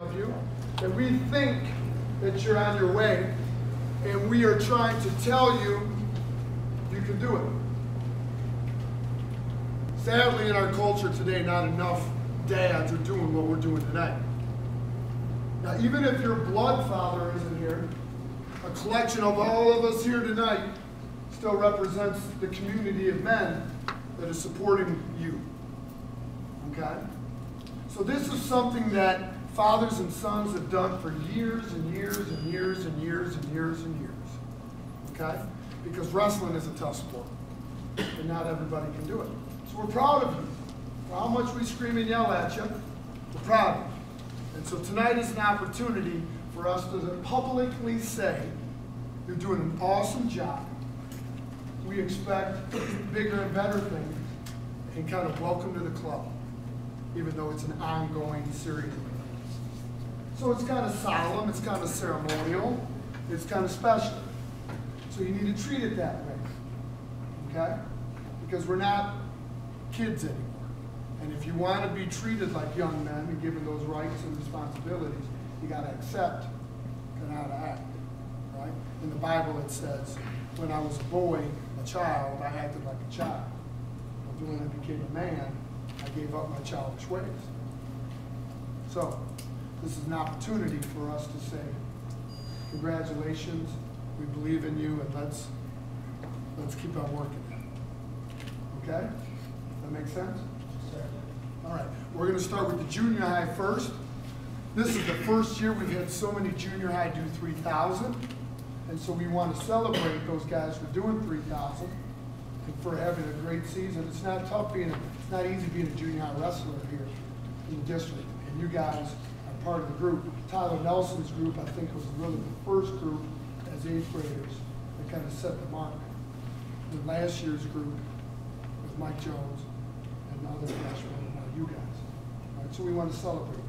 of you, and we think that you're on your way, and we are trying to tell you you can do it. Sadly, in our culture today, not enough dads are doing what we're doing tonight. Now, even if your blood father isn't here, a collection of all of us here tonight still represents the community of men that is supporting you. Okay? So this is something that fathers and sons have done for years and years and years and years and years and years. Okay? Because wrestling is a tough sport. And not everybody can do it. So we're proud of you. For how much we scream and yell at you, we're proud of you. And so tonight is an opportunity for us to publicly say, you're doing an awesome job. We expect bigger and better things. And kind of welcome to the club even though it's an ongoing series. So it's kind of solemn, it's kind of ceremonial, it's kind of special. So you need to treat it that way, okay? Because we're not kids anymore. And if you want to be treated like young men and given those rights and responsibilities, you got to accept and how to act, right? In the Bible it says, when I was a boy, a child, I acted like a child. But when I became a man, I gave up my childish ways. So, this is an opportunity for us to say, congratulations, we believe in you, and let's, let's keep on working. Okay? That make sense? All right, we're gonna start with the junior high first. This is the first year we've had so many junior high do three thousand, and so we want to celebrate those guys for doing three thousand and for having a great season. It's not tough being, a, it's not easy being a junior high wrestler here in the district. And you guys part of the group. Tyler Nelson's group, I think, was really the first group as eighth graders that kind of set the mark. And last year's group was Mike Jones and other from uh, you guys. Right, so we want to celebrate